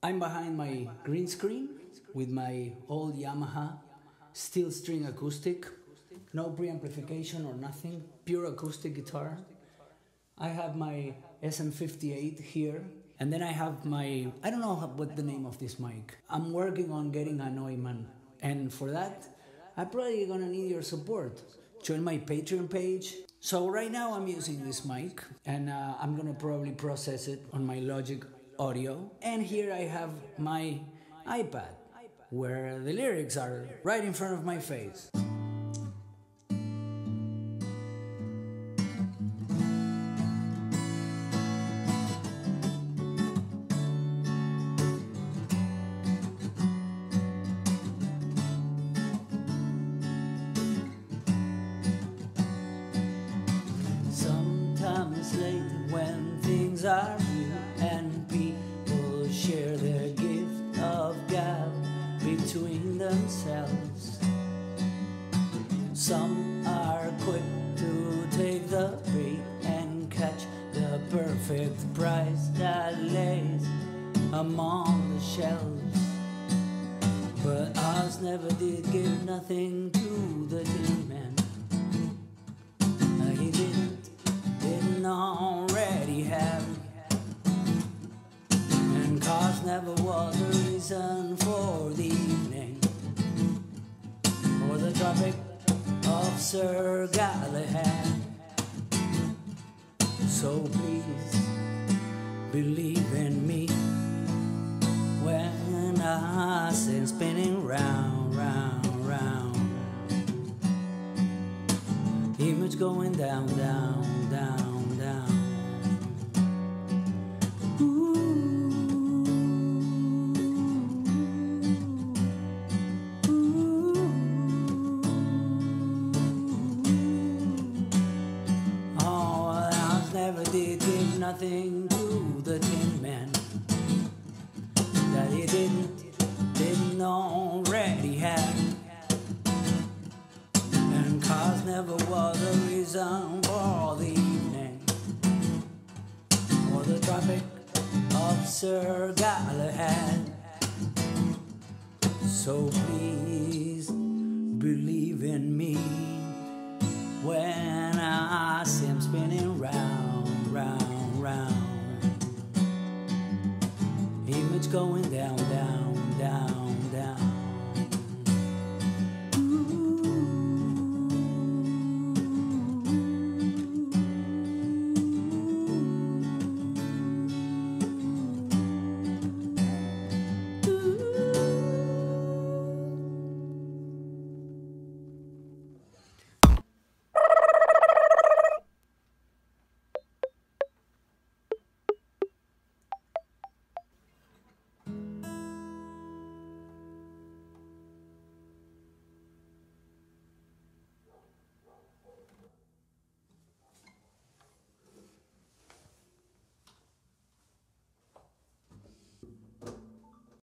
I'm behind my green screen with my old Yamaha steel string acoustic, no preamplification or nothing, pure acoustic guitar. I have my SM58 here, and then I have my I don't know what the name of this mic. I'm working on getting a Neumann, and for that, I'm probably gonna need your support. Join my Patreon page. So right now I'm using this mic, and uh, I'm gonna probably process it on my Logic Audio. And here I have my iPad, where the lyrics are right in front of my face. Sometimes late when things are Some are quick to take the bait and catch the perfect prize that lays among the shelves. But ours never did give nothing to the tin man. He didn't, didn't already have. And cause never was a reason Sir Galahad. So please believe in me when I send spinning round, round, round. Image going down, down, down. Never did nothing to the Tin Man that he didn't, didn't already have. And cause never was a reason for the evening or the Tropic of Sir Galahad. So please believe in me when I see him spinning Image going down, down, down, down.